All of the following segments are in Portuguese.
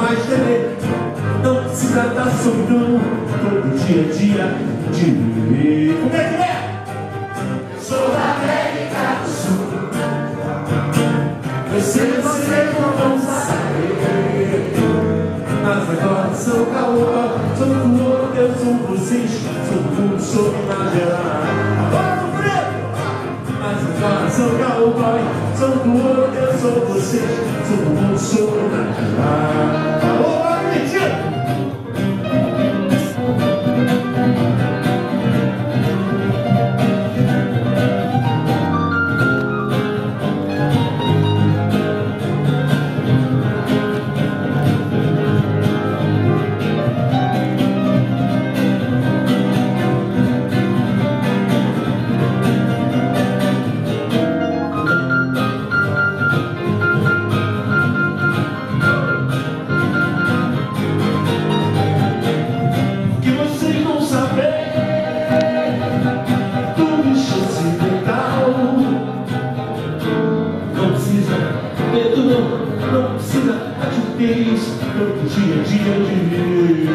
mais temer Não precisa estar um todo dia a dia de viver. Como é que é? Sou da América do Sul. Eu sei que vocês não vão saber. Mas agora sou caô sou do eu sou vocês Sou do mundo, sou do na Agora sou frio Mas agora sou caô sou do eu sou vocês, sou mundo, sou imaginar. Medo, não, não precisa atitudes no dia a dia de viver.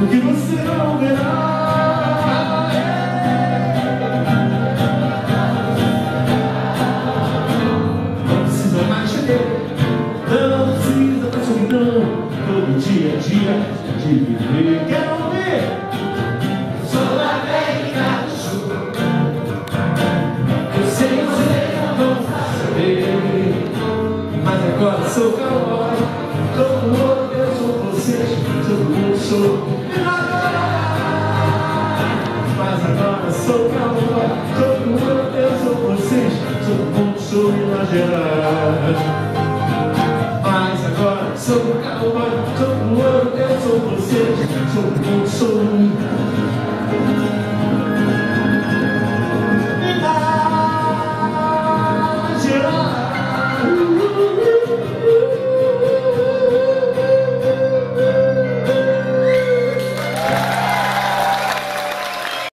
O que você não verá. Não precisa mais temer, não precisa mais solidão, todo dia a dia de viver. Quero agora sou cowboy. Todo mundo eu sou vocês, todo mundo sou. Mas agora sou cowboy. Todo mundo eu sou vocês, todo mundo sou imaginar. Mas agora sou cowboy, todo mundo